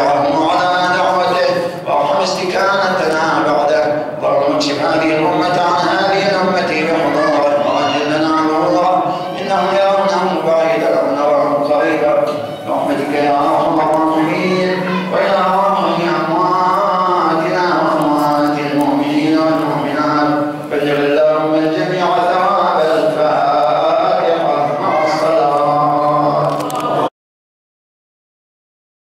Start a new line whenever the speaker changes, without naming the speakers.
واتبعهم على دعوته وأرحم استكانتنا بعده. وارحم اجتماع هذه الأمة